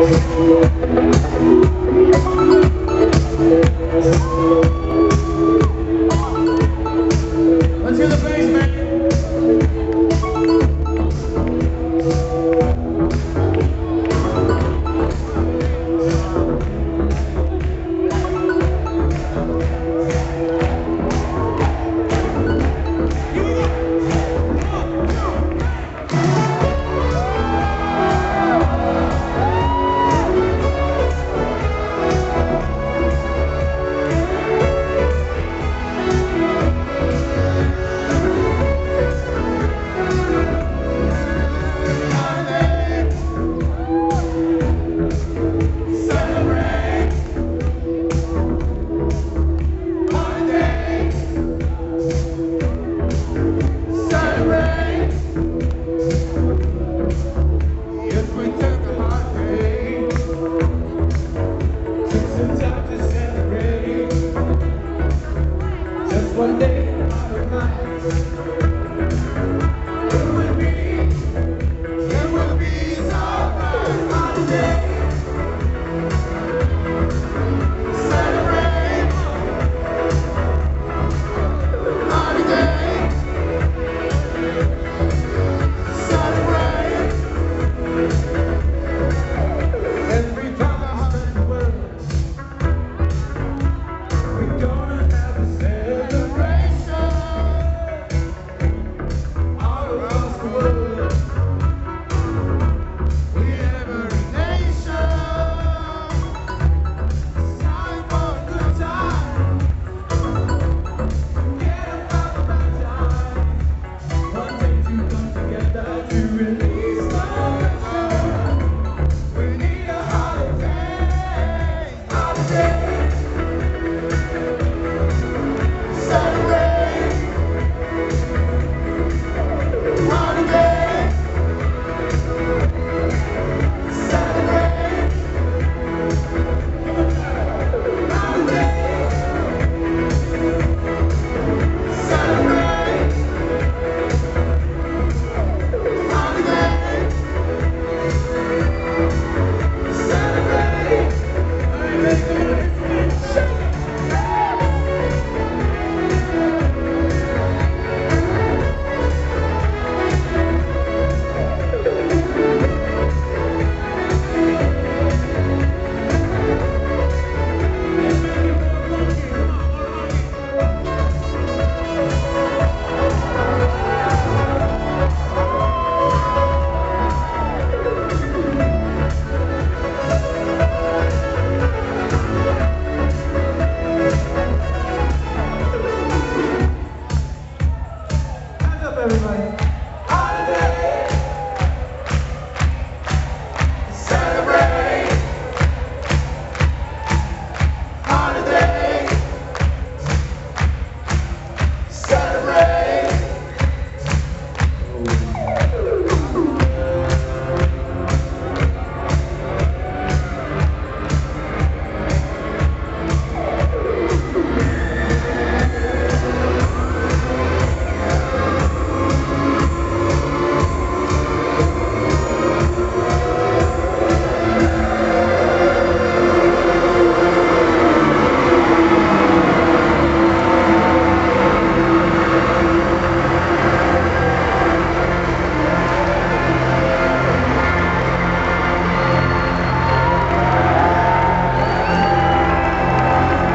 Let's hear the bass. everybody.